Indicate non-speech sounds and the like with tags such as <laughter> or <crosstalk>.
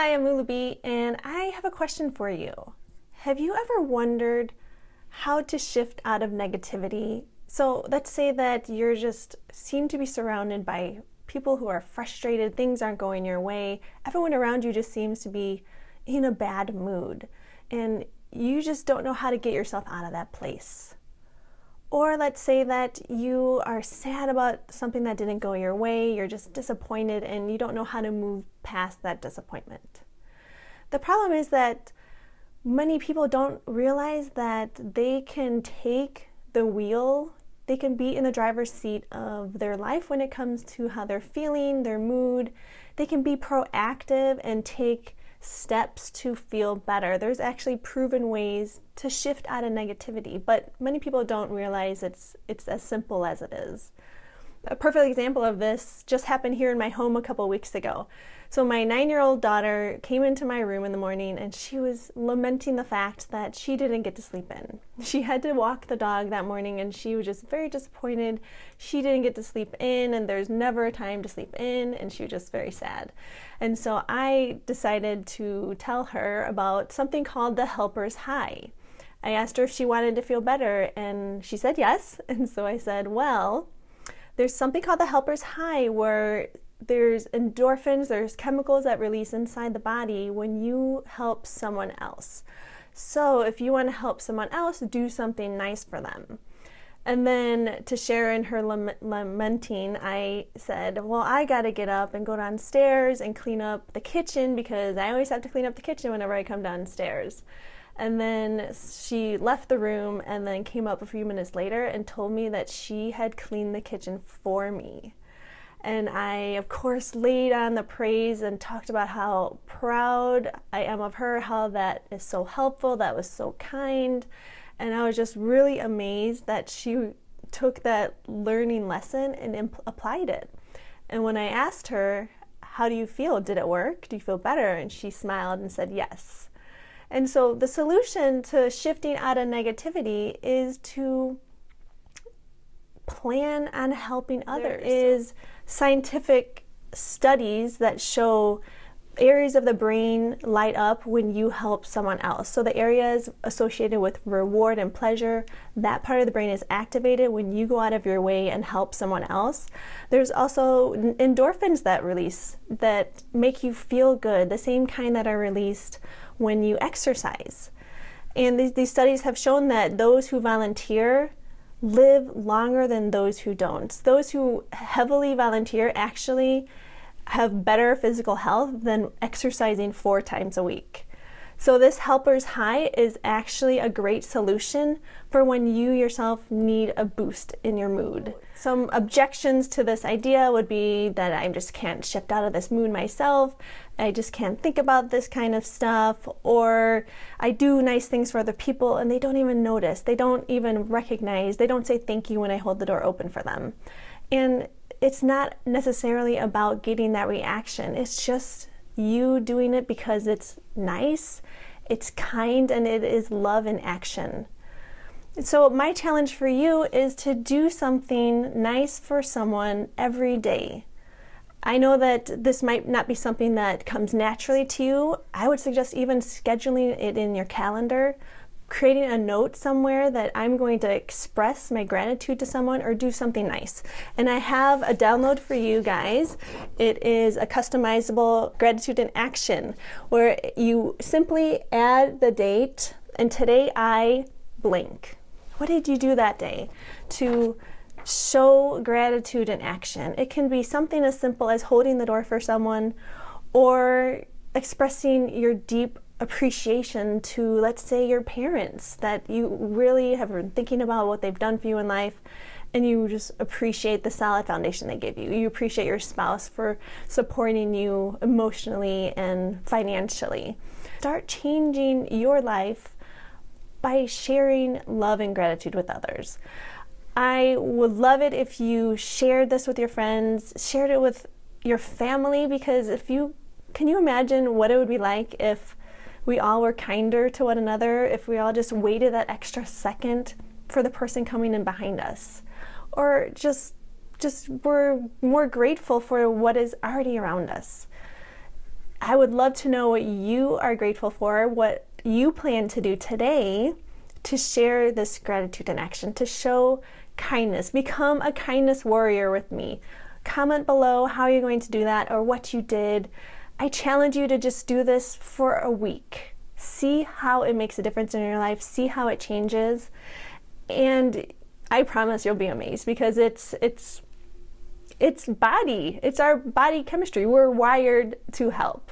Hi, I'm Lulu Bea, and I have a question for you. Have you ever wondered how to shift out of negativity? So let's say that you're just seem to be surrounded by people who are frustrated, things aren't going your way, everyone around you just seems to be in a bad mood, and you just don't know how to get yourself out of that place. Or let's say that you are sad about something that didn't go your way, you're just disappointed and you don't know how to move past that disappointment. The problem is that many people don't realize that they can take the wheel, they can be in the driver's seat of their life when it comes to how they're feeling, their mood. They can be proactive and take steps to feel better. There's actually proven ways to shift out of negativity, but many people don't realize it's it's as simple as it is. A perfect example of this just happened here in my home a couple weeks ago. So my 9-year-old daughter came into my room in the morning and she was lamenting the fact that she didn't get to sleep in. <laughs> She had to walk the dog that morning and she was just very disappointed. She didn't get to sleep in and there's never a time to sleep in and she was just very sad. And so I decided to tell her about something called the helper's high. I asked her if she wanted to feel better, and she said yes. <laughs> And so I said, Well, there's something called the helper's high where there's endorphins, there's chemicals that release inside the body when you help someone else. So if you want to help someone else, do something nice for them. And then to share in her lamenting, I said, Well, I got to get up and go downstairs and clean up the kitchen because I always have to clean up the kitchen whenever I come downstairs. And then she left the room and then came up a few minutes later and told me that she had cleaned the kitchen for me. And I, of course, laid on the praise and talked about how proud I am of her, how that is so helpful, that was so kind. And I was just really amazed that she took that learning lesson and imp- applied it. And when I asked her, How do you feel? Did it work? Do you feel better? And she smiled and said, Yes. And so the solution to shifting out of negativity is to plan on helping others. There is scientific studies that show areas of the brain light up when you help someone else. So the areas associated with reward and pleasure, that part of the brain is activated when you go out of your way and help someone else. There's also endorphins that release that make you feel good, the same kind that are released when you exercise. And these, these studies have shown that those who volunteer live longer than those who don't. Those who heavily volunteer actually have better physical health than exercising four times a week. So, this helper's high is actually a great solution for when you yourself need a boost in your mood. Some objections to this idea would be that I just can't shift out of this mood myself, I just can't think about this kind of stuff, or I do nice things for other people and they don't even notice, they don't even recognize, they don't say thank you when I hold the door open for them. And it's not necessarily about getting that reaction, it's just you doing it because it's nice, it's kind, and it is love in action. So, my challenge for you is to do something nice for someone every day. I know that this might not be something that comes naturally to you. I would suggest even scheduling it in your calendar creating a note somewhere that I'm going to express my gratitude to someone or do something nice. And I have a download for you guys. It is a customizable gratitude in action where you simply add the date and today I blink. What did you do that day to show gratitude in action? It can be something as simple as holding the door for someone or expressing your deep appreciation to, let's say, your parents that you really have been thinking about what they've done for you in life and you just appreciate the solid foundation they gave you. You appreciate your spouse for supporting you emotionally and financially. Start changing your life by sharing love and gratitude with others. I would love it if you shared this with your friends, shared it with your family, because if you can you imagine what it would be like if we all were kinder to one another, if we all just waited that extra second for the person coming in behind us, or just just were more grateful for what is already around us. I would love to know what you are grateful for, what you plan to do today to share this gratitude in action, to show kindness. Become a kindness warrior with me. Comment below how you're going to do that or what you did. I challenge you to just do this for a week. See how it makes a difference in your life, see how it changes. And I promise you'll be amazed because it's it's it's body. It's our body chemistry. We're wired to help.